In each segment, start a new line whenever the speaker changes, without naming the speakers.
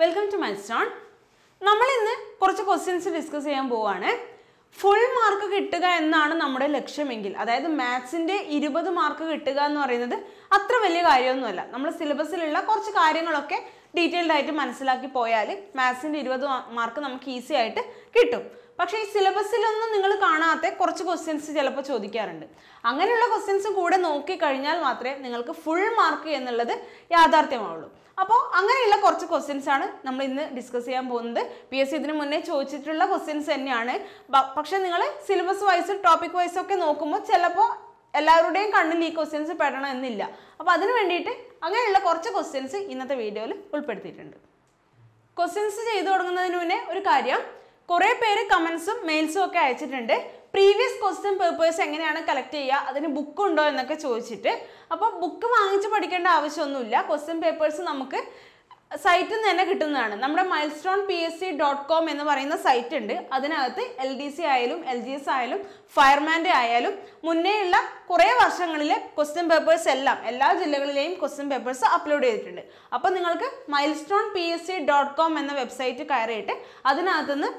Welcome to milestone നമ്മൾ ഇന്ന് കുറച്ച് ക്വസ്റ്റ്യൻസ് ഡിസ്കസ് ചെയ്യാൻ പോവാണ്. ഫുൾ മാർക്ക് കിട്ടുക എന്നാണ് നമ്മുടെ ലക്ഷ്യമെങ്കിൽ അതായത് മാത്സിന്റെ ഇരുപത് മാർക്ക് കിട്ടുക എന്ന് പറയുന്നത് അത്ര വലിയ കാര്യമൊന്നുമല്ല. നമ്മൾ സിലബസിലുള്ള കുറച്ച് കാര്യങ്ങളൊക്കെ ഡീറ്റെയിൽഡ് ആയിട്ട് മനസ്സിലാക്കി പോയാൽ മാത്സിന്റെ ഇരുപത് മാർക്ക് നമുക്ക് ഈസി ആയിട്ട് കിട്ടും. പക്ഷേ ഈ സിലബസിലൊന്നും നിങ്ങൾ കാണാത്ത കുറച്ച് ക്വസ്റ്റ്യൻസ് ചിലപ്പോൾ ചോദിക്കാറുണ്ട്. അങ്ങനെയുള്ള ക്വസ്റ്റ്യൻസ് കൂടെ നോക്കിക്കഴിഞ്ഞാൽ മാത്രമേ നിങ്ങൾക്ക് ഫുൾ മാർക്ക് എന്നുള്ളത് യാഥാർത്ഥ്യമാവുള്ളൂ. അപ്പോൾ അങ്ങനെയുള്ള കുറച്ച് ക്വസ്റ്റ്യൻസ് ആണ് നമ്മൾ ഇന്ന് ഡിസ്കസ് ചെയ്യാൻ പോകുന്നത്. പി എസ് സി ഇതിന് മുന്നേ ചോദിച്ചിട്ടുള്ള ക്വസ്റ്റ്യൻസ് തന്നെയാണ്. പക്ഷേ നിങ്ങൾ സിലബസ് വൈസ് ടോപ്പിക് വൈസ് ഒക്കെ നോക്കുമ്പോൾ ചിലപ്പോൾ എല്ലാവരുടെയും കണ്ണിൽ ഈ ക്വസ്റ്റ്യൻസ് പെടണം എന്നില്ല. അപ്പോൾ അതിന് വേണ്ടിയിട്ട് അങ്ങനെയുള്ള കുറച്ച് ക്വസ്റ്റ്യൻസ് ഇന്നത്തെ വീഡിയോയിൽ ഉൾപ്പെടുത്തിയിട്ടുണ്ട്. ക്വസ്റ്റ്യൻസ് ചെയ്തു തുടങ്ങുന്നതിന് മുന്നേ ഒരു കാര്യം കുറേ പേര് കമൻസും മെയിൽസും ഒക്കെ അയച്ചിട്ടുണ്ട്. പ്രീവിയസ് ക്വസ്റ്റ്യൻ പേപ്പേഴ്സ് എങ്ങനെയാണ് കളക്ട് ചെയ്യുക? അതിന് ബുക്ക് ഉണ്ടോ എന്നൊക്കെ ചോദിച്ചിട്ട്. അപ്പോൾ ബുക്ക് വാങ്ങിച്ച് പഠിക്കേണ്ട ആവശ്യമൊന്നുമില്ല. ക്വസ്റ്റ്യൻ പേപ്പേഴ്സ് നമുക്ക് സൈറ്റിൽ നിന്ന് തന്നെ കിട്ടുന്നതാണ്. നമ്മുടെ milestone P S C dot com എന്ന് പറയുന്ന സൈറ്റ് ഉണ്ട്. അതിനകത്ത് എൽ ഡി സി ആയാലും എൽ ജി എസ് ആയാലും ഫയർമാന്റെ ആയാലും മുന്നേയുള്ള കുറേ വർഷങ്ങളിലെ ക്വസ്റ്റ്യൻ പേപ്പേഴ്സ് എല്ലാം എല്ലാ ജില്ലകളിലെയും ക്വസ്റ്റ്യൻ പേപ്പേഴ്സ് അപ്ലോഡ് ചെയ്തിട്ടുണ്ട്. അപ്പോൾ നിങ്ങൾക്ക് milestone P S C dot com എന്ന വെബ്സൈറ്റ് കയറിയിട്ട് അതിനകത്തുനിന്ന്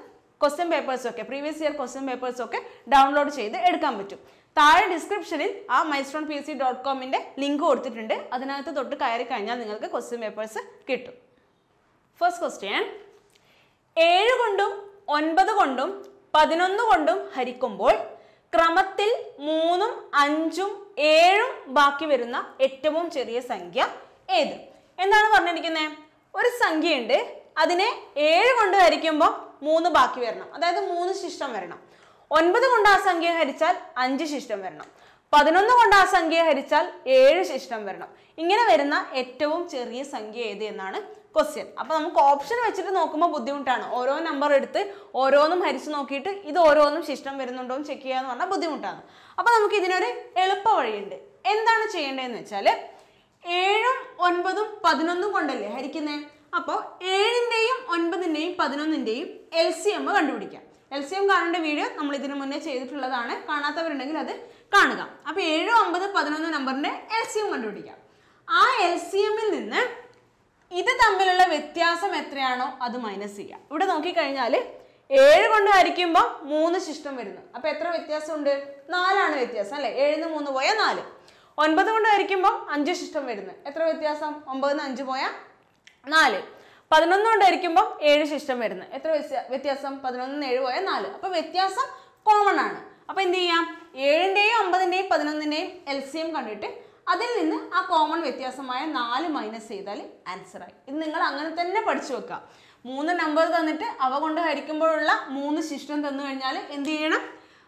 ക്വസ്റ്റ്യൻ പേപ്പേഴ്സും ഒക്കെ പ്രീവിയസ് ഇയർ ക്വസ്റ്റ്യൻ പേപ്പേഴ്സും ഒക്കെ ഡൗൺലോഡ് ചെയ്ത് എടുക്കാൻ പറ്റും. താഴെ ഡിസ്ക്രിപ്ഷനിൽ ആ മൈസ്ട്രോൺ പി സി ഡോട്ട് കോമിന്റെ ലിങ്ക് കൊടുത്തിട്ടുണ്ട്. അതിനകത്ത് തൊട്ട് കയറി കഴിഞ്ഞാൽ നിങ്ങൾക്ക് ക്വസ്റ്റ്യൻ പേപ്പേഴ്സ് കിട്ടും. ഫസ്റ്റ് ക്വസ്റ്റ്യൻ ഏഴ് കൊണ്ടും ഒൻപത് കൊണ്ടും പതിനൊന്ന് കൊണ്ടും ഹരിക്കുമ്പോൾ ക്രമത്തിൽ മൂന്നും അഞ്ചും ഏഴും ബാക്കി വരുന്ന ഏറ്റവും ചെറിയ സംഖ്യ ഏത്? എന്താണ് പറഞ്ഞിരിക്കുന്നത് ഒരു സംഖ്യയുണ്ട്. അതിനെ ഏഴ് കൊണ്ട് ഹരിക്കുമ്പോൾ മൂന്ന് ബാക്കി വരണം. അതായത് മൂന്ന് ശിഷ്ടം വരണം. ഒൻപത് കൊണ്ട് ആ സംഖ്യ ഹരിച്ചാൽ അഞ്ച് ശിഷ്ടം വരണം. പതിനൊന്ന് കൊണ്ട് ആ സംഖ്യ ഹരിച്ചാൽ ഏഴ് ശിഷ്ടം വരണം. ഇങ്ങനെ വരുന്ന ഏറ്റവും ചെറിയ സംഖ്യ ഏത് എന്നാണ് ക്വസ്റ്റ്യൻ അപ്പൊ നമുക്ക് ഓപ്ഷൻ വെച്ചിട്ട് നോക്കുമ്പോൾ ബുദ്ധിമുട്ടാണ്. ഓരോ നമ്പർ എടുത്ത് ഓരോന്നും ഹരിച്ചു നോക്കിയിട്ട് ഇത് ഓരോന്നും ശിഷ്ടം വരുന്നുണ്ടോ എന്ന് ചെക്ക് ചെയ്യാന്ന് പറഞ്ഞാൽ ബുദ്ധിമുട്ടാണ്. അപ്പൊ നമുക്ക് ഇതിനൊരു എളുപ്പ വഴിയുണ്ട്. എന്താണ് ചെയ്യേണ്ടതെന്ന് വെച്ചാൽ ഏഴും ഒൻപതും പതിനൊന്നും കൊണ്ടല്ലേ ഹരിക്കുന്നേ? അപ്പോൾ ഏഴിന്റെയും ഒൻപതിന്റെയും പതിനൊന്നിന്റെയും എൽ സി എം കണ്ടുപിടിക്കാം. എൽ സി എം കാണേണ്ട വീഡിയോ നമ്മൾ ഇതിനു മുന്നേ ചെയ്തിട്ടുള്ളതാണ്. കാണാത്തവരുണ്ടെങ്കിൽ അത് കാണുക. അപ്പോൾ ഏഴ് ഒമ്പത് പതിനൊന്ന് നമ്പറിന്റെ എൽ സി എം കണ്ടുപിടിക്കാം. ആ എൽ സി എമ്മിൽ നിന്ന് ഇത് തമ്മിലുള്ള വ്യത്യാസം എത്രയാണോ അത് മൈനസ് ചെയ്യാം ഇവിടെ നോക്കിക്കഴിഞ്ഞാൽ ഏഴ് കൊണ്ട് ഹരിക്കുമ്പോൾ മൂന്ന് ശിഷ്ടം വരുന്നു. അപ്പോൾ എത്ര വ്യത്യാസമുണ്ട്? നാലാണ് വ്യത്യാസം അല്ലേ? ഏഴിന്ന് മൂന്ന് പോയാൽ നാല്. ഒൻപത് കൊണ്ട് ഹരിക്കുമ്പോൾ അഞ്ച് ശിഷ്ടം വരുന്നു. എത്ര വ്യത്യാസം? ഒമ്പതിന് അഞ്ച് പോയാൽ നാല്. പതിനൊന്ന് കൊണ്ടായിരിക്കുമ്പോൾ ഏഴ് ശിഷ്ടം വരുന്നത് എത്ര വ്യത്യാ- വ്യത്യാസം? പതിനൊന്ന് ഏഴ് പോയാൽ നാല്. അപ്പൊ വ്യത്യാസം കോമൺ ആണ്. അപ്പൊ എന്ത് ചെയ്യാം? ഏഴിന്റെയും ഒമ്പതിന്റെയും പതിനൊന്നിന്റെയും എൽ സി എം കണ്ടിട്ട് അതിൽ നിന്ന് ആ കോമൺ വ്യത്യാസമായ നാല് മൈനസ് ചെയ്താൽ ആൻസർ ആയി. ഇത് നിങ്ങൾ അങ്ങനെ തന്നെ പഠിച്ചു വെക്കുക. മൂന്ന് നമ്പർ തന്നിട്ട് അവ കൊണ്ട് ഹരിക്കുമ്പോഴുള്ള മൂന്ന് ശിഷ്ടം തന്നു കഴിഞ്ഞാൽ എന്ത് ചെയ്യണം?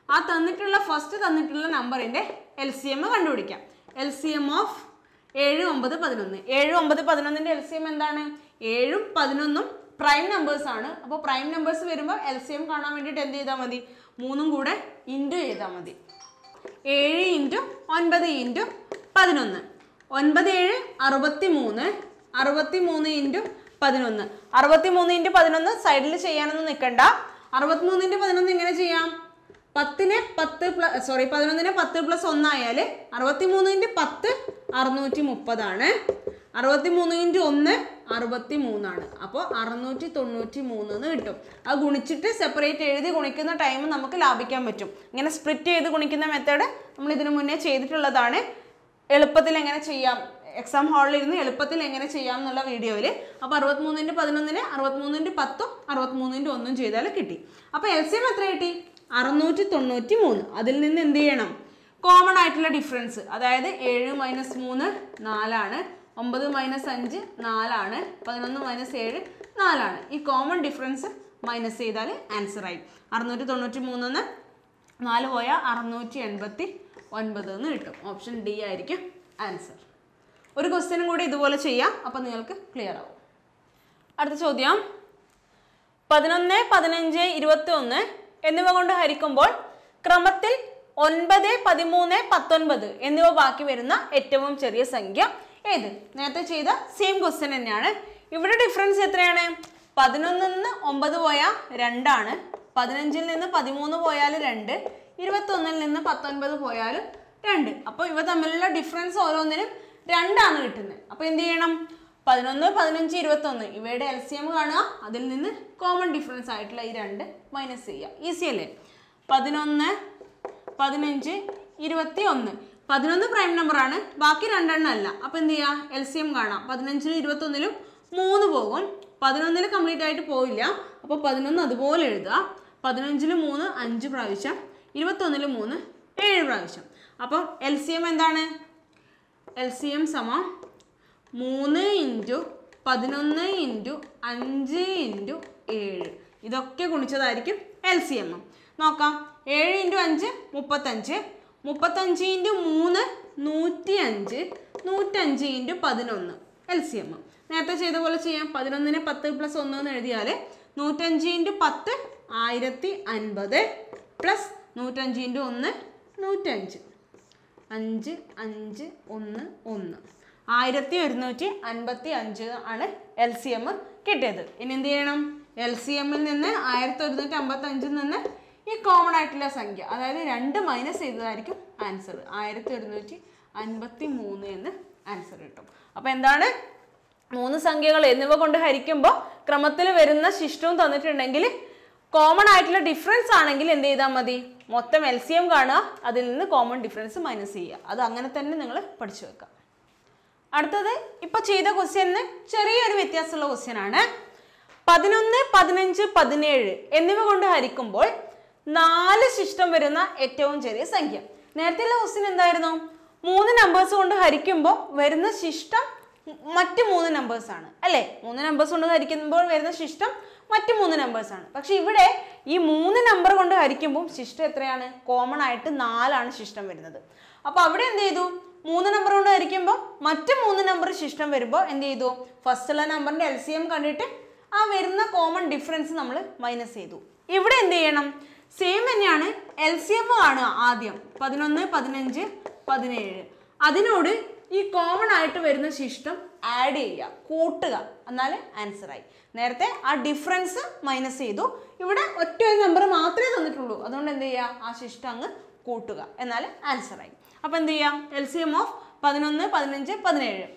ആ തന്നിട്ടുള്ള ഫസ്റ്റ് തന്നിട്ടുള്ള നമ്പറിന്റെ എൽ സി എം കണ്ടുപിടിക്കാം. എൽ സി എം ഓഫ് ഏഴ് ഒമ്പത് പതിനൊന്ന്. ഏഴ് ഒമ്പത് പതിനൊന്നിന്റെ എൽ സി എം എന്താണ്? ഏഴും പതിനൊന്നും പ്രൈം നമ്പേഴ്സ് ആണ്. അപ്പോൾ പ്രൈം നമ്പേഴ്സ് വരുമ്പോൾ എൽ സി എം കാണാൻ വേണ്ടിയിട്ട് എന്ത് ചെയ്താൽ മതി? മൂന്നും കൂടെ ഇന്റു ചെയ്താൽ മതി. ഏഴ് ഇന്റു ഒൻപത് ഇന്റു പതിനൊന്ന്. ഒൻപത് ഏഴ് അറുപത്തി മൂന്ന് അറുപത്തി മൂന്ന് ഇന്റു പതിനൊന്ന്. അറുപത്തി മൂന്ന് ഇന്റു പതിനൊന്ന് സൈഡിൽ ചെയ്യാനൊന്നും നിൽക്കണ്ട അറുപത്തി മൂന്ന് ഇന്റു പതിനൊന്ന് എങ്ങനെ ചെയ്യാം? പത്തിന് പത്ത് പ്ലസ് സോറി പതിനൊന്നിന് പത്ത് പ്ലസ് ഒന്നായാൽ അറുപത്തി മൂന്ന് ഇന്റു പത്ത് അറുന്നൂറ്റി മുപ്പതാണ് അറുപത്തി മൂന്ന് ഇന്റു ഒന്ന് അറുപത്തി മൂന്നാണ് അപ്പോൾ അറുന്നൂറ്റി തൊണ്ണൂറ്റി മൂന്ന് കിട്ടും. അത് ഗുണിച്ചിട്ട് സെപ്പറേറ്റ് എഴുതി ഗുണിക്കുന്ന ടൈം നമുക്ക് ലാഭിക്കാൻ പറ്റും. ഇങ്ങനെ സ്പ്ലിറ്റ് ചെയ്ത് ഗുണിക്കുന്ന മെത്തേഡ് നമ്മൾ ഇതിനു മുന്നേ ചെയ്തിട്ടുള്ളതാണ്. എളുപ്പത്തിൽ എങ്ങനെ ചെയ്യാം? എക്സാം ഹാളിൽ ഇരുന്ന് എളുപ്പത്തിൽ എങ്ങനെ ചെയ്യാം എന്നുള്ള വീഡിയോയിൽ അപ്പോൾ അറുപത്തിമൂന്നിന്റെ പതിനൊന്നിന് അറുപത്തിമൂന്നിന്റെ പത്തും അറുപത്തിമൂന്നിന്റെ ഒന്നും ചെയ്താൽ കിട്ടി. അപ്പോൾ എൽ സി എം എത്ര കിട്ടി? അറുന്നൂറ്റി തൊണ്ണൂറ്റി മൂന്ന് അതിൽ നിന്ന് എന്ത് ചെയ്യണം? കോമൺ ആയിട്ടുള്ള ഡിഫറൻസ് അതായത് ഏഴ് മൈനസ് മൂന്ന് നാലാണ്. ഒമ്പത് മൈനസ് അഞ്ച് നാലാണ്. പതിനൊന്ന് മൈനസ് ഏഴ് നാലാണ്. ഈ കോമൺ ഡിഫറൻസ് മൈനസ് ചെയ്താൽ ആൻസർ ആയി. അറുന്നൂറ്റി തൊണ്ണൂറ്റി മൂന്നിന്ന് നാല് പോയാൽ അറുന്നൂറ്റി എൺപത്തി ഒൻപത് എന്ന് കിട്ടും. ഓപ്ഷൻ ഡി ആയിരിക്കും ആൻസർ ഒരു ക്വസ്റ്റ്യനും കൂടി ഇതുപോലെ ചെയ്യാം. അപ്പം നിങ്ങൾക്ക് ക്ലിയർ ആവും. അടുത്ത ചോദ്യം. പതിനൊന്ന് പതിനഞ്ച് ഇരുപത്തി ഒന്ന് എന്നിവ കൊണ്ട് ഹരിക്കുമ്പോൾ ക്രമത്തിൽ ഒൻപത് പതിമൂന്ന് പത്തൊൻപത് എന്നിവ ബാക്കി വരുന്ന ഏറ്റവും ചെറിയ സംഖ്യ ഏത്? നേരത്തെ ചെയ്ത സെയിം ക്വസ്റ്റ്യൻ തന്നെയാണ്. ഇവിടെ ഡിഫറൻസ് എത്രയാണ്? പതിനൊന്നിൽ നിന്ന് ഒമ്പത് പോയാൽ രണ്ടാണ്. പതിനഞ്ചിൽ നിന്ന് പതിമൂന്ന് പോയാൽ രണ്ട്. ഇരുപത്തൊന്നിൽ നിന്ന് പത്തൊൻപത് പോയാൽ രണ്ട്. അപ്പോൾ ഇവ തമ്മിലുള്ള ഡിഫറൻസ് ഓരോന്നിനും രണ്ടാണ് കിട്ടുന്നത്. അപ്പോൾ എന്ത് ചെയ്യണം? പതിനൊന്ന് പതിനഞ്ച് ഇരുപത്തൊന്ന്. ഇവയുടെ എൽ സി എം കാണുക. അതിൽ നിന്ന് കോമൺ ഡിഫറൻസ് ആയിട്ടുള്ള ഈ രണ്ട് മൈനസ് ചെയ്യുക. ഈസി അല്ലേ? പതിനൊന്ന് പതിനഞ്ച് ഇരുപത്തി ഒന്ന് പതിനൊന്ന് പ്രൈം നമ്പറാണ് ബാക്കി രണ്ടെണ്ണം അല്ല. അപ്പം എന്ത് ചെയ്യുക എൽ സി എം കാണാം. പതിനഞ്ചിലും ഇരുപത്തൊന്നിലും മൂന്ന് പോകും. പതിനൊന്നിൽ കംപ്ലീറ്റ് ആയിട്ട് പോയില്ല അപ്പോൾ പതിനൊന്ന് അതുപോലെ എഴുതുക. പതിനഞ്ചിൽ മൂന്ന് അഞ്ച് പ്രാവശ്യം. ഇരുപത്തൊന്നിൽ മൂന്ന് ഏഴ് പ്രാവശ്യം. അപ്പം എൽ സി എം എന്താണ്? എൽ സി എം സമം മൂന്ന് ഇന്റു പതിനൊന്ന് ഇന്റു അഞ്ച് ഇന്റു ഏഴ്. ഇതൊക്കെ ഗുണിച്ചതായിരിക്കും എൽ സി എം നോക്കാം. ഏഴ് ഇന്റു അഞ്ച് മുപ്പത്തഞ്ച്. മുപ്പത്തഞ്ച് ഇന്റു മൂന്ന് നൂറ്റി അഞ്ച് നൂറ്റഞ്ച് ഇന്റു പതിനൊന്ന്. എൽ സി എം നേരത്തെ ചെയ്ത പോലെ ചെയ്യാം. പതിനൊന്നിന് പത്ത് പ്ലസ് ഒന്ന് എന്ന് എഴുതിയാൽ നൂറ്റഞ്ച് ഇന്റു പത്ത് ആയിരത്തി അൻപത് പ്ലസ് നൂറ്റഞ്ച് ഇന്റു ഒന്ന് നൂറ്റഞ്ച്. അഞ്ച് അഞ്ച് ഒന്ന് ഒന്ന്. ആയിരത്തി ഒരുന്നൂറ്റി അൻപത്തി അഞ്ച് ആണ് എൽ സി എം കിട്ടിയത്. ഇനി എന്ത് ചെയ്യണം? എൽ സി എമ്മിൽ നിന്ന് ആയിരത്തി ഒരുന്നൂറ്റി അമ്പത്തി അഞ്ചിൽ നിന്ന് ഈ കോമൺ ആയിട്ടുള്ള സംഖ്യ അതായത് രണ്ട് മൈനസ് ചെയ്തതായിരിക്കും ആൻസർ ആയിരത്തി ഒരുന്നൂറ്റി അൻപത്തി മൂന്ന് എന്ന് ആൻസർ കിട്ടും. അപ്പോൾ എന്താണ്? മൂന്ന് സംഖ്യകൾ എന്നിവ കൊണ്ട് ഹരിക്കുമ്പോൾ ക്രമത്തിൽ വരുന്ന ശിഷ്ടവും തന്നിട്ടുണ്ടെങ്കിൽ കോമൺ ആയിട്ടുള്ള ഡിഫറൻസ് ആണെങ്കിൽ എന്ത് ചെയ്താൽ മതി? മൊത്തം എൽ സി എം കാണുക അതിൽ നിന്ന് കോമൺ ഡിഫറൻസ് മൈനസ് ചെയ്യുക. അത് അങ്ങനെ തന്നെ നിങ്ങൾ പഠിച്ചു വെക്കുക. അടുത്തത് ഇപ്പൊ ചെയ്ത ക്വസ്റ്റ്യന് ചെറിയൊരു വ്യത്യാസമുള്ള ക്വസ്റ്റ്യൻ ആണ്. പതിനൊന്ന് പതിനഞ്ച് പതിനേഴ് എന്നിവ കൊണ്ട് ഹരിക്കുമ്പോൾ നാല് ശിഷ്ടം വരുന്ന ഏറ്റവും ചെറിയ സംഖ്യ. നേരത്തെ ഉള്ള ക്വസ്റ്റ്യൻ എന്തായിരുന്നു? മൂന്ന് നമ്പേഴ്സ് കൊണ്ട് ഹരിക്കുമ്പോൾ വരുന്ന ശിഷ്ടം മറ്റ് മൂന്ന് നമ്പേഴ്സ് ആണ്. അല്ലേ? മൂന്ന് നമ്പേഴ്സ് കൊണ്ട് ഹരിക്കുമ്പോൾ വരുന്ന ശിഷ്ടം മറ്റ് മൂന്ന് നമ്പേഴ്സ് ആണ്. പക്ഷെ ഇവിടെ ഈ മൂന്ന് നമ്പർ കൊണ്ട് ഹരിക്കുമ്പോൾ ശിഷ്ടം എത്രയാണ്? കോമൺ ആയിട്ട് നാലാണ് ശിഷ്ടം വരുന്നത്. അപ്പോൾ അവിടെ എന്ത് ചെയ്തു? മൂന്ന് നമ്പർ കൊണ്ട് ഹരിക്കുമ്പോൾ മറ്റ് മൂന്ന് നമ്പർ ശിഷ്ടം വരുമ്പോൾ എന്ത് ചെയ്തു? ഫസ്റ്റുള്ള നമ്പറിന്റെ എൽ സി എം കണ്ടിട്ട് ആ വരുന്ന കോമൺ ഡിഫറൻസ് നമ്മൾ മൈനസ് ചെയ്തു. ഇവിടെ എന്ത് ചെയ്യണം? സെയിം തന്നെയാണ് എൽ സി എം ആണ് ആദ്യം. പതിനൊന്ന് പതിനഞ്ച് പതിനേഴ്. അതിനോട് ഈ കോമൺ ആയിട്ട് വരുന്ന ശിഷ്ടം ആഡ് ചെയ്യുക കൂട്ടുക. എന്നാൽ ആൻസറായി നേരത്തെ ആ ഡിഫറൻസ് മൈനസ് ചെയ്തു. ഇവിടെ ഒറ്റ ഒരു നമ്പർ മാത്രമേ തന്നിട്ടുള്ളൂ. അതുകൊണ്ട് എന്ത് ചെയ്യുക? ആ ശിഷ്ടം അങ്ങ് കൂട്ടുക. എന്നാൽ ആൻസറായി അപ്പോൾ എന്ത് ചെയ്യാം? എൽ സി എം ഓഫ് പതിനൊന്ന് പതിനഞ്ച് പതിനേഴ്.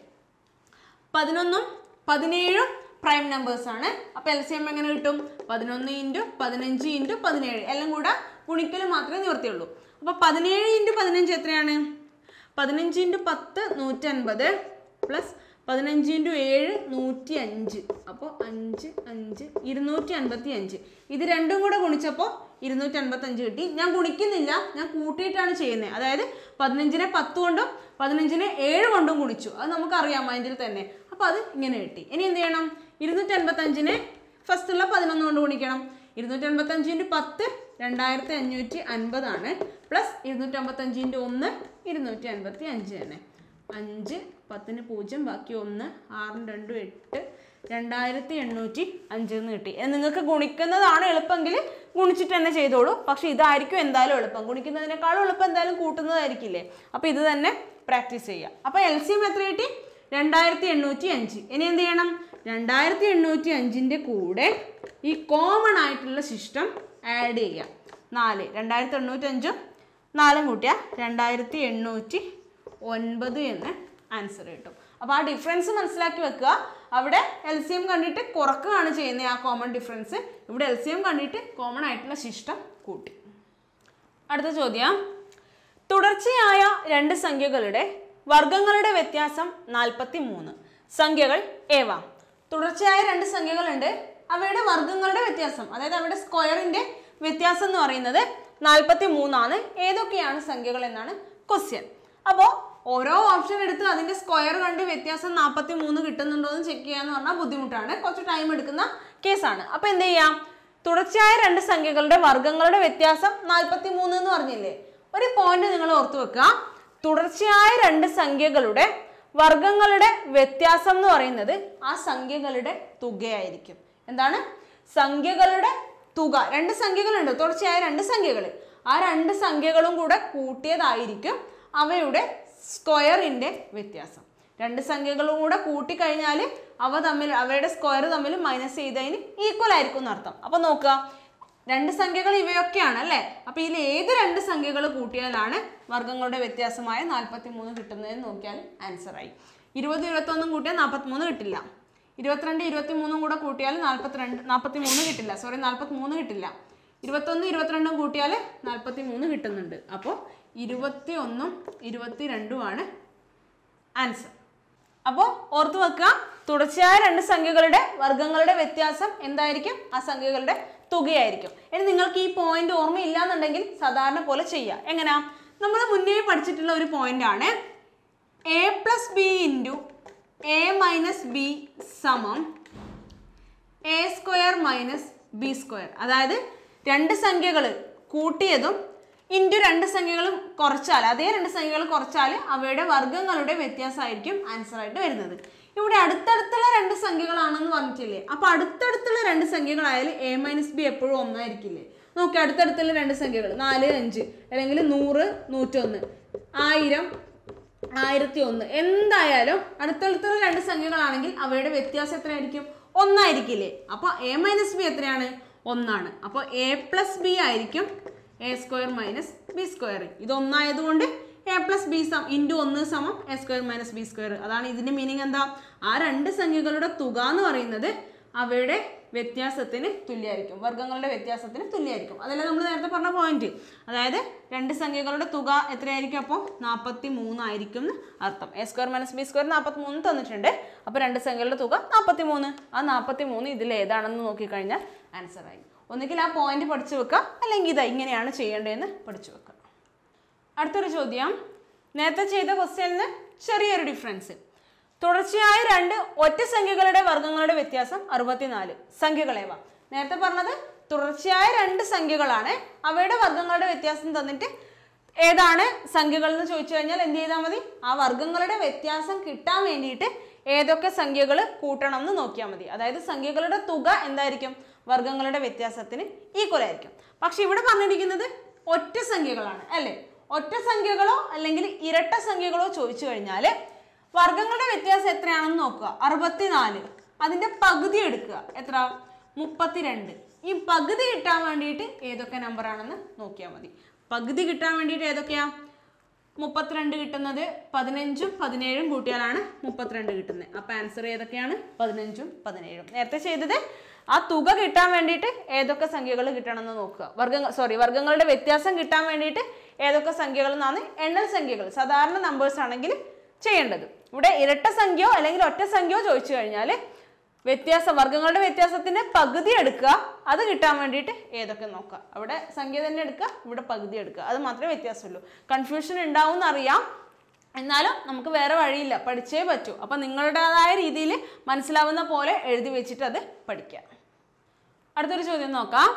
പതിനൊന്നും പതിനേഴും പ്രൈം നമ്പേഴ്സ് ആണ്. അപ്പോൾ എൽ സി എം എങ്ങനെ കിട്ടും? പതിനൊന്ന് ഇന്റു പതിനഞ്ച് ഇന്റു പതിനേഴ്. എല്ലാം കൂടെ ഗുണിക്കൽ മാത്രമേ നിവർത്തിയുള്ളൂ. അപ്പോൾ പതിനേഴ് ഇന്റു പതിനഞ്ച് എത്രയാണ്? പതിനഞ്ച് ഇന്റു പത്ത് നൂറ്റൻപത് പ്ലസ് പതിനഞ്ച് ഇന്റു ഏഴ് നൂറ്റി അഞ്ച് അപ്പോൾ അഞ്ച് അഞ്ച് ഇരുന്നൂറ്റി അൻപത്തി അഞ്ച് ഇത് രണ്ടും കൂടെ ഗുണിച്ചപ്പോൾ ഇരുന്നൂറ്റി അൻപത്തഞ്ച് കിട്ടി. ഞാൻ ഗുണിക്കുന്നില്ല ഞാൻ കൂട്ടിയിട്ടാണ് ചെയ്യുന്നത് അതായത് പതിനഞ്ചിനെ പത്ത് കൊണ്ടും പതിനഞ്ചിനെ ഏഴ് കൊണ്ടും ഗുണിച്ചു. അത് നമുക്കറിയാം മൈൻഡിൽ തന്നെ. അപ്പോൾ അത് ഇങ്ങനെ കിട്ടി. ഇനി എന്ത് ചെയ്യണം? ഇരുന്നൂറ്റി അൻപത്തഞ്ചിനെ ഫസ്റ്റുള്ള പതിനൊന്ന് കൊണ്ട് ഗുണിക്കണം. ഇരുന്നൂറ്റി അൻപത്തഞ്ച് ഇന്റു പത്ത് രണ്ടായിരത്തി അഞ്ഞൂറ്റി അൻപതാണ് പ്ലസ് ഇരുന്നൂറ്റി അമ്പത്തഞ്ച് ഇന്റു ഒന്ന് ഇരുന്നൂറ്റി അൻപത്തി അഞ്ച് തന്നെ. അഞ്ച് പത്തിന് പൂജ്യം ബാക്കി ഒന്ന് ആറും രണ്ടും എട്ട് രണ്ടായിരത്തി എണ്ണൂറ്റി അഞ്ച് എന്ന് കിട്ടി. നിങ്ങൾക്ക് ഗുണിക്കുന്നതാണ് എളുപ്പമെങ്കിൽ ഗുണിച്ചിട്ട് തന്നെ ചെയ്തോളൂ. പക്ഷെ ഇതായിരിക്കും എന്തായാലും എളുപ്പം. ഗുണിക്കുന്നതിനേക്കാളും എളുപ്പം എന്തായാലും കൂട്ടുന്നതായിരിക്കില്ലേ? അപ്പോൾ ഇത് തന്നെ പ്രാക്ടീസ് ചെയ്യുക അപ്പോൾ എൽ സി എം എത്ര കിട്ടി? രണ്ടായിരത്തി എണ്ണൂറ്റി അഞ്ച്. ഇനി എന്ത് ചെയ്യണം? രണ്ടായിരത്തി എണ്ണൂറ്റി അഞ്ചിന്റെ കൂടെ ഈ കോമൺ ആയിട്ടുള്ള സിസ്റ്റം ആഡ് ചെയ്യുക നാല് രണ്ടായിരത്തി എണ്ണൂറ്റി അഞ്ചും നാലും കൂട്ടിയാൽ രണ്ടായിരത്തി എണ്ണൂറ്റി ഒൻപത് എന്ന് ആൻസർ കിട്ടും. അപ്പോൾ ആ ഡിഫറൻസ് മനസ്സിലാക്കി വെക്കുക. അവിടെ എൽ സി എം കണ്ടിട്ട് കുറക്കുകയാണ് ചെയ്യുന്നത്. ആ കോമൺ ഡിഫറൻസ് ഇവിടെ എൽ സി എം കണ്ടിട്ട് കോമൺ ആയിട്ടുള്ള ശിഷ്ടം കൂട്ടി. അടുത്ത ചോദ്യം. തുടർച്ചയായ രണ്ട് സംഖ്യകളുടെ വർഗങ്ങളുടെ വ്യത്യാസം നാൽപ്പത്തി മൂന്ന് സംഖ്യകൾ ഏവ തുടർച്ചയായ രണ്ട് സംഖ്യകളുണ്ട്. അവയുടെ വർഗങ്ങളുടെ വ്യത്യാസം അതായത് അവയുടെ സ്ക്വയറിന്റെ വ്യത്യാസം എന്ന് പറയുന്നത് നാൽപ്പത്തി മൂന്നാണ് ഏതൊക്കെയാണ് സംഖ്യകൾ എന്നാണ് ക്വസ്റ്റ്യൻ അപ്പോൾ ഓരോ ഓപ്ഷൻ എടുത്ത് അതിന്റെ സ്ക്വയർ കണ്ട് വ്യത്യാസം നാൽപ്പത്തി മൂന്ന് കിട്ടുന്നുണ്ടോ എന്ന് ചെക്ക് ചെയ്യാന്ന് പറഞ്ഞാൽ ബുദ്ധിമുട്ടാണ്. കുറച്ച് ടൈം എടുക്കുന്ന കേസാണ് അപ്പോൾ എന്ത് ചെയ്യാം? തുടർച്ചയായ രണ്ട് സംഖ്യകളുടെ വർഗങ്ങളുടെ വ്യത്യാസം നാൽപ്പത്തി മൂന്ന് എന്ന് പറഞ്ഞില്ലേ? ഒരു പോയിന്റ് നിങ്ങൾ ഓർത്തു വെക്കുക. തുടർച്ചയായ രണ്ട് സംഖ്യകളുടെ വർഗങ്ങളുടെ വ്യത്യാസം എന്ന് പറയുന്നത് ആ സംഖ്യകളുടെ തുകയായിരിക്കും. എന്താണ്? സംഖ്യകളുടെ തുക. രണ്ട് സംഖ്യകളുണ്ട്. തുടർച്ചയായ രണ്ട് സംഖ്യകൾ ആ രണ്ട് സംഖ്യകളും കൂടെ കൂട്ടിയതായിരിക്കും അവയുടെ സ്ക്വയറിന്റെ വ്യത്യാസം. രണ്ട് സംഖ്യകളും കൂടെ കൂട്ടിക്കഴിഞ്ഞാൽ അവ തമ്മിൽ അവയുടെ സ്ക്വയർ തമ്മിൽ മൈനസ് ചെയ്തതിന് ഈക്വൽ ആയിരിക്കും എന്നർത്ഥം. അപ്പോൾ നോക്കുക. രണ്ട് സംഖ്യകൾ ഇവയൊക്കെയാണ് അല്ലേ? അപ്പോൾ ഇതിൽ ഏത് രണ്ട് സംഖ്യകൾ കൂട്ടിയാലാണ് വർഗങ്ങളുടെ വ്യത്യാസമായ നാൽപ്പത്തി മൂന്ന് കിട്ടുന്നതെന്ന് നോക്കിയാൽ ആൻസറായി ഇരുപത് ഇരുപത്തൊന്നും കൂട്ടിയാൽ നാൽപ്പത്തിമൂന്ന് കിട്ടില്ല. ഇരുപത്തിരണ്ട് ഇരുപത്തി മൂന്നും കൂടെ കൂട്ടിയാൽ നാൽപ്പത്തിരണ്ട് നാൽപ്പത്തി മൂന്ന് കിട്ടില്ല. സോറി നാൽപ്പത്തി മൂന്ന് കിട്ടില്ല. ഇരുപത്തൊന്ന് ഇരുപത്തിരണ്ടും കൂട്ടിയാൽ നാൽപ്പത്തി മൂന്ന് കിട്ടുന്നുണ്ട്. അപ്പോൾ ഇരുപത്തി ഒന്നും ഇരുപത്തി രണ്ടുമാണ് ആൻസർ. അപ്പോൾ ഓർത്തു വെക്കുക തുടർച്ചയായ രണ്ട് സംഖ്യകളുടെ വർഗങ്ങളുടെ വ്യത്യാസം എന്തായിരിക്കും? ആ സംഖ്യകളുടെ തുകയായിരിക്കും. ഇനി നിങ്ങൾക്ക് ഈ പോയിന്റ് ഓർമ്മയില്ല എന്നുണ്ടെങ്കിൽ സാധാരണ പോലെ ചെയ്യുക എങ്ങനെയാ നമ്മൾ മുന്നേ പഠിച്ചിട്ടുള്ള ഒരു പോയിന്റ് ആണ്. A plus B into A minus B സമം A square minus B square അതായത് രണ്ട് സംഖ്യകൾ കൂട്ടിയതും ഇന്റു രണ്ട് സംഖ്യകൾ കുറച്ചാൽ അതേ രണ്ട് സംഖ്യകൾ കുറച്ചാൽ അവയുടെ വർഗങ്ങളുടെ വ്യത്യാസമായിരിക്കും ആൻസർ ആയിട്ട് വരുന്നത്. ഇവിടെ അടുത്തടുത്തുള്ള രണ്ട് സംഖ്യകളാണെന്ന് പറഞ്ഞിട്ടില്ലേ? അപ്പൊ അടുത്തടുത്തുള്ള രണ്ട് സംഖ്യകളായാൽ എ മൈനസ് ബി എപ്പോഴും ഒന്നായിരിക്കില്ലേ? നോക്കി അടുത്തടുത്തുള്ള രണ്ട് സംഖ്യകൾ നാല് അഞ്ച് അല്ലെങ്കിൽ നൂറ് നൂറ്റൊന്ന് ആയിരം ആയിരത്തി ഒന്ന് എന്തായാലും അടുത്തടുത്തുള്ള രണ്ട് സംഖ്യകളാണെങ്കിൽ അവയുടെ വ്യത്യാസം എത്രയായിരിക്കും? ഒന്നായിരിക്കില്ലേ? അപ്പോൾ എ മൈനസ് ബി എത്രയാണ്? ഒന്നാണ്. അപ്പോൾ എ പ്ലസ് ബി ആയിരിക്കും A square minus B square ഇത് ഒന്നായതുകൊണ്ട് A plus B sum into ഒന്ന് സമം A square minus B square അതാണ് ഇതിന്റെ മീനിങ് എന്താ? ആ രണ്ട് സംഖ്യകളുടെ തുക എന്ന് പറയുന്നത് അവയുടെ വ്യത്യാസത്തിന് തുല്യമായിരിക്കും. വർഗങ്ങളുടെ വ്യത്യാസത്തിന് തുല്യമായിരിക്കും. അതല്ലേ നമ്മൾ നേരത്തെ പറഞ്ഞ പോയിന്റ് അതായത് രണ്ട് സംഖ്യകളുടെ തുക എത്രയായിരിക്കും അപ്പോൾ നാൽപ്പത്തി മൂന്നായിരിക്കും അർത്ഥം. A square minus B square നാൽപ്പത്തി മൂന്ന് തന്നിട്ടുണ്ട്. അപ്പോൾ രണ്ട് സംഖ്യകളുടെ തുക നാൽപ്പത്തി മൂന്ന് ആ നാൽപ്പത്തി മൂന്ന് ഇതിൽ ഏതാണെന്ന് നോക്കിക്കഴിഞ്ഞാൽ ആൻസർ ആയി. ഒന്നുകിൽ ആ പോയിന്റ് പഠിച്ചു വെക്കുക അല്ലെങ്കിൽ ഇത് ഇങ്ങനെയാണ് ചെയ്യേണ്ടതെന്ന് പഠിച്ചു വെക്കുക അടുത്തൊരു ചോദ്യം. നേരത്തെ ചെയ്ത ക്വസ്റ്റ്യനിന് ചെറിയൊരു ഡിഫറൻസ് തുടർച്ചയായ രണ്ട് ഒറ്റ സംഖ്യകളുടെ വർഗങ്ങളുടെ വ്യത്യാസം അറുപത്തിനാല്. സംഖ്യകളേവ നേരത്തെ പറഞ്ഞത് തുടർച്ചയായ രണ്ട് സംഖ്യകളാണ്. അവയുടെ വർഗങ്ങളുടെ വ്യത്യാസം തന്നിട്ട് ഏതാണ് സംഖ്യകൾ എന്ന് ചോദിച്ചു കഴിഞ്ഞാൽ എന്ത് ചെയ്താൽ മതി? ആ വർഗങ്ങളുടെ വ്യത്യാസം കിട്ടാൻ വേണ്ടിയിട്ട് ഏതൊക്കെ സംഖ്യകൾ കൂട്ടണം എന്ന് നോക്കിയാൽ മതി. അതായത് സംഖ്യകളുടെ തുക എന്തായിരിക്കും? വർഗങ്ങളുടെ വ്യത്യാസത്തിന് ഈക്വൽ ആയിരിക്കും. പക്ഷെ ഇവിടെ പറഞ്ഞിരിക്കുന്നത് ഒറ്റ സംഖ്യകളാണ് അല്ലേ? ഒറ്റ സംഖ്യകളോ അല്ലെങ്കിൽ ഇരട്ട സംഖ്യകളോ ചോദിച്ചു കഴിഞ്ഞാൽ വർഗങ്ങളുടെ വ്യത്യാസം എത്രയാണെന്ന് നോക്കുക. അറുപത്തിനാല്. അതിന്റെ പകുതി എടുക്കുക. എത്ര? മുപ്പത്തിരണ്ട്. ഈ പകുതി കിട്ടാൻ വേണ്ടിയിട്ട് ഏതൊക്കെ നമ്പർ ആണെന്ന് നോക്കിയാൽ മതി. പകുതി കിട്ടാൻ വേണ്ടിയിട്ട് ഏതൊക്കെയാ? മുപ്പത്തിരണ്ട് കിട്ടുന്നത് പതിനഞ്ചും പതിനേഴും കൂട്ടിയാലാണ് മുപ്പത്തിരണ്ട് കിട്ടുന്നത്. അപ്പൊ ആൻസർ ഏതൊക്കെയാണ്? പതിനഞ്ചും പതിനേഴും. നേരത്തെ ചെയ്തത് ആ തുക കിട്ടാൻ വേണ്ടിയിട്ട് ഏതൊക്കെ സംഖ്യകൾ കിട്ടണമെന്ന് നോക്കുക. വർഗങ്ങൾ സോറി വർഗങ്ങളുടെ വ്യത്യാസം കിട്ടാൻ വേണ്ടിയിട്ട് ഏതൊക്കെ സംഖ്യകൾ എന്നാണ് എണ്ണൽ സംഖ്യകൾ. സാധാരണ നമ്പേഴ്സ് ആണെങ്കിൽ ചെയ്യേണ്ടത്. ഇവിടെ ഇരട്ട സംഖ്യയോ അല്ലെങ്കിൽ ഒറ്റ സംഖ്യയോ ചോദിച്ചു കഴിഞ്ഞാൽ വ്യത്യാസ വർഗങ്ങളുടെ വ്യത്യാസത്തിന്റെ പകുതി എടുക്കുക. അത് കിട്ടാൻ വേണ്ടിയിട്ട് ഏതൊക്കെ നോക്കുക. അവിടെ സംഖ്യ തന്നെ എടുക്കുക ഇവിടെ പകുതി എടുക്കുക. അത് മാത്രമേ വ്യത്യാസമുള്ളൂ. കൺഫ്യൂഷൻ ഉണ്ടാവും എന്നറിയാം എന്നാലും നമുക്ക് വേറെ വഴിയില്ല. പഠിച്ചേ പറ്റൂ. അപ്പം നിങ്ങളുടേതായ രീതിയിൽ മനസ്സിലാവുന്ന പോലെ എഴുതി വെച്ചിട്ട് അത് പഠിക്കാം അടുത്തൊരു ചോദ്യം നോക്കാം.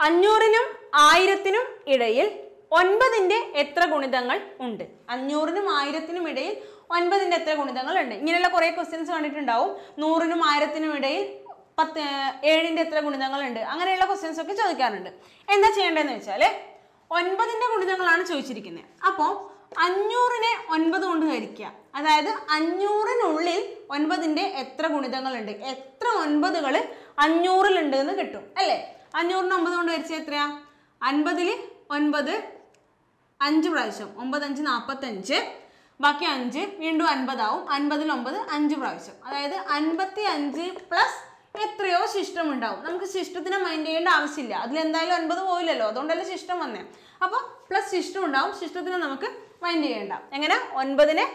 അഞ്ഞൂറിനും ആയിരത്തിനും ഇടയിൽ ഒൻപതിന്റെ എത്ര ഗുണിതങ്ങൾ ഉണ്ട്? അഞ്ഞൂറിനും ആയിരത്തിനും ഇടയിൽ ഒൻപതിന്റെ എത്ര ഗുണിതങ്ങൾ ഉണ്ട്? ഇങ്ങനെയുള്ള കുറേ ക്വസ്റ്റ്യൻസ് കണ്ടിട്ടുണ്ടാവും. നൂറിനും ആയിരത്തിനും ഇടയിൽ പത്ത് ഏഴിന്റെ എത്ര ഗുണിതങ്ങൾ ഉണ്ട്? അങ്ങനെയുള്ള ക്വസ്റ്റ്യൻസ് ഒക്കെ ചോദിക്കാറുണ്ട്. എന്താ ചെയ്യേണ്ടതെന്ന് വെച്ചാൽ ഒൻപതിന്റെ ഗുണിതങ്ങളാണ് ചോദിച്ചിരിക്കുന്നത് അപ്പോൾ അഞ്ഞൂറിനെ ഒൻപത് കൊണ്ട് ഹരിക്കുക. അതായത് അഞ്ഞൂറിനുള്ളിൽ ഒൻപതിന്റെ എത്ര ഗുണിതങ്ങളുണ്ട്? എത്ര ഒൻപതുകൾ അഞ്ഞൂറിലുണ്ട് എന്ന് കിട്ടും അല്ലേ? അഞ്ഞൂറിന് ഒമ്പത് കൊണ്ട് ഹരിച്ച എത്രയാ? അൻപതിൽ ഒൻപത് അഞ്ച് പ്രാവശ്യം. ഒമ്പത് അഞ്ച് നാൽപ്പത്തഞ്ച് ബാക്കി അഞ്ച് വീണ്ടും അൻപതാവും. അൻപതിൽ ഒമ്പത് അഞ്ച് പ്രാവശ്യം. അതായത് അൻപത്തി അഞ്ച് പ്ലസ് എത്രയോ ശിഷ്ടം ഉണ്ടാവും നമുക്ക് ശിഷ്ടത്തിനെ മൈൻഡ് ചെയ്യേണ്ട ആവശ്യമില്ല. അതിൽ അതിലെന്തായാലും ഒൻപത് പോയില്ലല്ലോ അതുകൊണ്ടല്ലേ ശിഷ്ടം വന്നേ. അപ്പോൾ പ്ലസ് ശിഷ്ടം ഉണ്ടാവും ശിഷ്ടത്തിനെ നമുക്ക് മൈൻഡ് ചെയ്യേണ്ട. എങ്ങനെ? ഒൻപതിനെ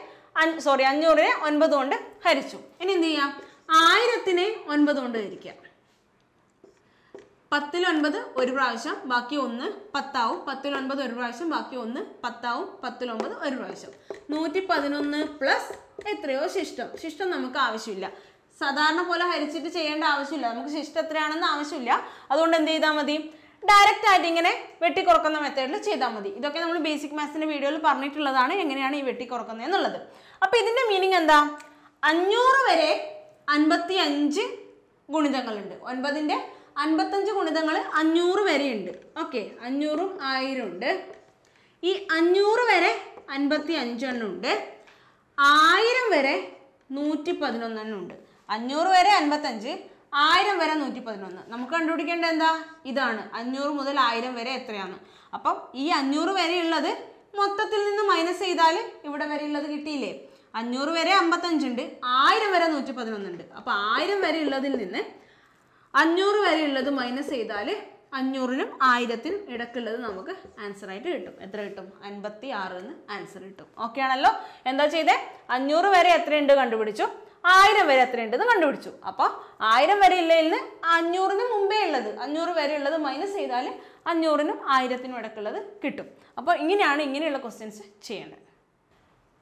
സോറി അഞ്ഞൂറിനെ ഒൻപത് കൊണ്ട് ഹരിച്ചു. ഇനി എന്ത് ചെയ്യാം? ആയിരത്തിനെ ഒൻപത് കൊണ്ട് ഹരിക്കുക. പത്തിൽ ഒൻപത് ഒരു പ്രാവശ്യം ബാക്കി ഒന്ന് പത്താവും. പത്തിൽ ഒൻപത് ഒരു പ്രാവശ്യം ബാക്കി ഒന്ന് പത്താവും. പത്തിൽ ഒൻപത് ഒരു പ്രാവശ്യം. നൂറ്റി പതിനൊന്ന് പ്ലസ് എത്രയോ ശിഷ്ടം. ശിഷ്ടം നമുക്ക് ആവശ്യമില്ല. സാധാരണ പോലെ ഹരിച്ചിട്ട് ചെയ്യേണ്ട ആവശ്യമില്ല. നമുക്ക് ശിഷ്ടം എത്രയാണെന്ന് ആവശ്യമില്ല. അതുകൊണ്ട് എന്ത് ചെയ്താൽ മതി? ഡയറക്റ്റ് ആയിട്ട് ഇങ്ങനെ വെട്ടിക്കുറക്കുന്ന മെത്തേഡിൽ ചെയ്താൽ മതി. ഇതൊക്കെ നമ്മൾ ബേസിക് മാത്സിന്റെ വീഡിയോയിൽ പറഞ്ഞിട്ടുള്ളതാണ് എങ്ങനെയാണ് ഈ വെട്ടിക്കുറക്കുന്നത് എന്നുള്ളത്. അപ്പൊ ഇതിന്റെ മീനിങ് എന്താ? അഞ്ഞൂറ് വരെ അൻപത്തി അഞ്ച് ഗുണിതങ്ങളുണ്ട്. ഒൻപതിന്റെ അൻപത്തഞ്ച് ഗുണിതങ്ങൾ അഞ്ഞൂറ് വരെ ഉണ്ട് ഓക്കെ അഞ്ഞൂറും ആയിരം ഉണ്ട്. ഈ അഞ്ഞൂറ് വരെ അൻപത്തി അഞ്ചെണ്ണം ഉണ്ട്. ആയിരം വരെ നൂറ്റി പതിനൊന്നെണ്ണം ഉണ്ട്. അഞ്ഞൂറ് വരെ അൻപത്തഞ്ച് ആയിരം വരെ നൂറ്റി പതിനൊന്ന് നമുക്ക് കണ്ടുപിടിക്കേണ്ടത് എന്താ? ഇതാണ്. അഞ്ഞൂറ് മുതൽ ആയിരം വരെ എത്രയാണ്? അപ്പം ഈ അഞ്ഞൂറ് വരെ ഉള്ളത് മൊത്തത്തിൽ നിന്ന് മൈനസ് ചെയ്താൽ ഇവിടെ വരെ ഉള്ളത് കിട്ടിയില്ലേ? അഞ്ഞൂറ് വരെ അമ്പത്തഞ്ചുണ്ട്. ആയിരം വരെ നൂറ്റി പതിനൊന്നുണ്ട് അപ്പോൾ ആയിരം വരെ ഉള്ളതിൽ നിന്ന് അഞ്ഞൂറ് വരെ ഉള്ളത് മൈനസ് ചെയ്താൽ അഞ്ഞൂറിനും ആയിരത്തിനും ഇടക്കുള്ളത് നമുക്ക് ആൻസർ ആയിട്ട് കിട്ടും. എത്ര കിട്ടും? അൻപത്തി എന്ന് ആൻസർ കിട്ടും. ഓക്കെ ആണല്ലോ? എന്താ ചെയ്തേ? അഞ്ഞൂറ് വരെ എത്രയുണ്ട് കണ്ടുപിടിച്ചു? ആയിരം വരെ എത്രയുണ്ടെന്ന് കണ്ടുപിടിച്ചു. അപ്പോൾ ആയിരം വരെ ഉള്ളതിൽ അഞ്ഞൂറിന് മുമ്പേ ഉള്ളത്. അഞ്ഞൂറ് വരെ ഉള്ളത് മൈനസ് ചെയ്താൽ അഞ്ഞൂറിനും ആയിരത്തിനും ഇടക്കുള്ളത് കിട്ടും. അപ്പോൾ ഇങ്ങനെയാണ് ഇങ്ങനെയുള്ള ക്വസ്റ്റ്യൻസ് ചെയ്യേണ്ടത്.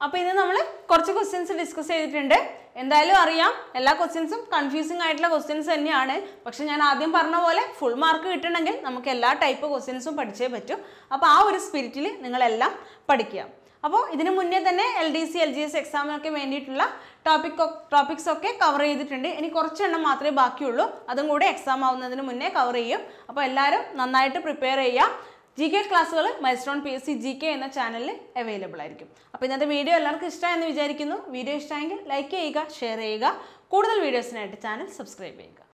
അപ്പോൾ ഇന്ന് നമ്മൾ കുറച്ച് ക്വസ്റ്റ്യൻസ് ഡിസ്കസ് ചെയ്തിട്ടുണ്ട്. എന്തായാലും അറിയാം. എല്ലാ ക്വസ്റ്റ്യൻസും കൺഫ്യൂസിംഗ് ആയിട്ടുള്ള ക്വസ്റ്റ്യൻസ് തന്നെയാണ്. പക്ഷെ ഞാൻ ആദ്യം പറഞ്ഞ പോലെ ഫുൾ മാർക്ക് കിട്ടണമെങ്കിൽ നമുക്ക് എല്ലാ ടൈപ്പ് ക്വസ്റ്റ്യൻസും പഠിച്ചേ പറ്റൂ. അപ്പോൾ ആ ഒരു സ്പിരിറ്റിൽ നിങ്ങളെല്ലാം പഠിക്കുക. അപ്പോൾ ഇതിന് മുന്നേ തന്നെ L D C L G S എക്സാമിനൊക്കെ വേണ്ടിയിട്ടുള്ള ടോപ്പിക് ടോപ്പിക്സ് ഒക്കെ കവർ ചെയ്തിട്ടുണ്ട്. ഇനി കുറച്ചെണ്ണം മാത്രമേ ബാക്കിയുള്ളൂ. അതും കൂടെ എക്സാം ആവുന്നതിന് മുന്നേ കവർ ചെയ്യും. അപ്പോൾ എല്ലാവരും നന്നായിട്ട് പ്രിപ്പയർ ചെയ്യുക. ജി കെ ക്ലാസ്സുകൾ milestone P S C G K എന്ന ചാനലിൽ അവൈലബിൾ ആയിരിക്കും. അപ്പോൾ ഇന്നത്തെ വീഡിയോ എല്ലാവർക്കും ഇഷ്ടമായെന്ന് വിചാരിക്കുന്നു. വീഡിയോ ഇഷ്ടമായെങ്കിൽ ലൈക്ക് ചെയ്യുക ഷെയർ ചെയ്യുക. കൂടുതൽ വീഡിയോസിനായിട്ട് ചാനൽ സബ്സ്ക്രൈബ് ചെയ്യുക.